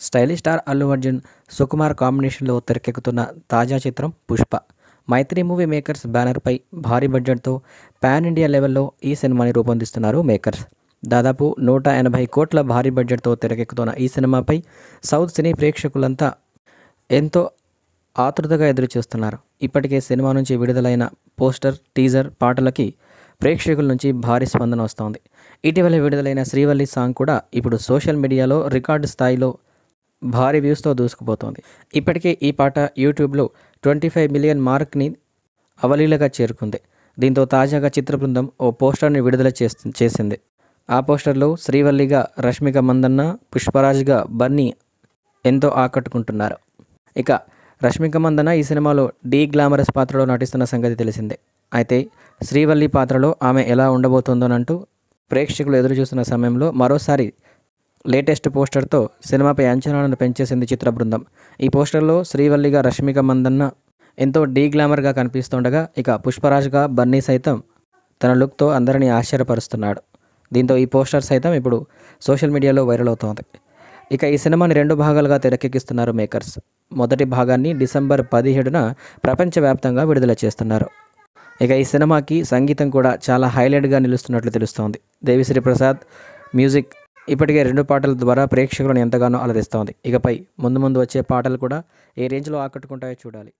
Stylish star Allu Arjun Sukumar కాంబినేషన్లో తెరకెక్కుతున్న తాజా చిత్రం పుష్ప. మైత్రి మూవీ మేకర్స్ బ్యానర్పై భారీ బడ్జెట్తో పాన్ ఇండియా లెవెల్లో ఈ సినిమాని రూపొందిస్తున్నారు మేకర్స్. దాదాపు నూట ఎనభై కోట్ల భారీ బడ్జెట్తో తెరకెక్కుతున్న ఈ సినిమాపై సౌత్ సినీ ప్రేక్షకులంతా ఎంతో ఆతృతగా ఎదురుచూస్తున్నారు. ఇప్పటికే సినిమా నుంచి విడుదలైన పోస్టర్ టీజర్ పాటలకి ప్రేక్షకుల నుంచి భారీ స్పందన వస్తోంది. ఇటీవల విడుదలైన శ్రీవల్లి సాంగ్ కూడా ఇప్పుడు సోషల్ మీడియాలో రికార్డు స్థాయిలో భారీ వ్యూస్తో దూసుకుపోతోంది. ఇప్పటికే ఈ పాట యూట్యూబ్లో ట్వంటీ ఫైవ్ మిలియన్ మార్క్ని అవలీలగా చేరుకుంది. దీంతో తాజాగా చిత్ర బృందం ఓ పోస్టర్ని విడుదల చేస్తు చేసింది. ఆ పోస్టర్లో శ్రీవల్లిగా రష్మిక మందన్న పుష్పరాజ్గా బన్నీ ఎంతో ఆకట్టుకుంటున్నారు. ఇక రష్మిక మందన ఈ సినిమాలో డీ గ్లామరస్ పాత్రలో నటిస్తున్న సంగతి తెలిసిందే. అయితే శ్రీవల్లి పాత్రలో ఆమె ఎలా ఉండబోతోందోనంటూ ప్రేక్షకులు ఎదురు చూస్తున్న సమయంలో మరోసారి లేటెస్ట్ పోస్టర్తో సినిమాపై అంచనాలను పెంచేసింది చిత్ర బృందం. ఈ పోస్టర్లో శ్రీవల్లిగా రష్మిక మందన్న ఎంతో డీ గ్లామర్గా కనిపిస్తుండగా ఇక పుష్పరాజ్గా బన్నీ సైతం తన లుక్తో అందరినీ ఆశ్చర్యపరుస్తున్నాడు. దీంతో ఈ పోస్టర్ సైతం ఇప్పుడు సోషల్ మీడియాలో వైరల్ అవుతోంది. ఇక ఈ సినిమాని రెండు భాగాలుగా తెరకెక్కిస్తున్నారు మేకర్స్. మొదటి భాగాన్ని డిసెంబర్ పదిహేడున ప్రపంచవ్యాప్తంగా విడుదల చేస్తున్నారు. ఇక ఈ సినిమాకి సంగీతం కూడా చాలా హైలైట్గా నిలుస్తున్నట్లు తెలుస్తోంది. దేవిశ్రీ ప్రసాద్ మ్యూజిక్ ఇప్పటికే రెండు పాటల ద్వారా ప్రేక్షకులను ఎంతగానో అలరిస్తోంది ఇకపై ముందు ముందు వచ్చే పాటలు కూడా ఏ రేంజ్లో ఆకట్టుకుంటాయో చూడాలి.